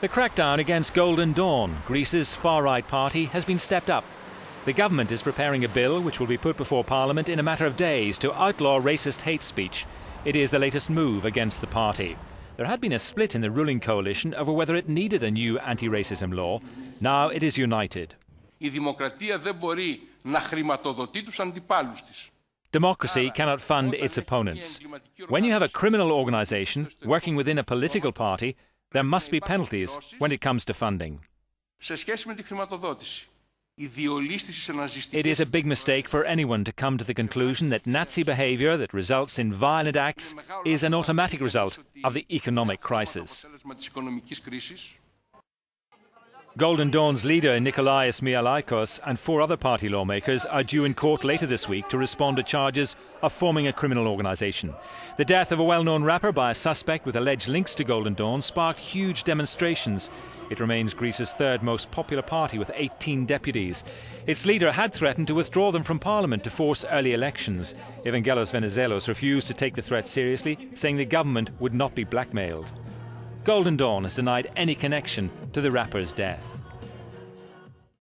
The crackdown against Golden Dawn, Greece's far right party, has been stepped up. The government is preparing a bill which will be put before Parliament in a matter of days to outlaw racist hate speech. It is the latest move against the party. There had been a split in the ruling coalition over whether it needed a new anti racism law. Now it is united. Democracy cannot fund its opponents. When you have a criminal organization working within a political party, there must be penalties when it comes to funding. It is a big mistake for anyone to come to the conclusion that Nazi behavior that results in violent acts is an automatic result of the economic crisis. Golden Dawn's leader, Nikolaos Mihaloliakos, and four other party lawmakers are due in court later this week to respond to charges of forming a criminal organisation. The death of a well known rapper by a suspect with alleged links to Golden Dawn sparked huge demonstrations. It remains Greece's third most popular party with 18 deputies. Its leader had threatened to withdraw them from parliament to force early elections. Evangelos Venizelos refused to take the threat seriously, saying the government would not be blackmailed. Golden Dawn has denied any connection to the rapper's death.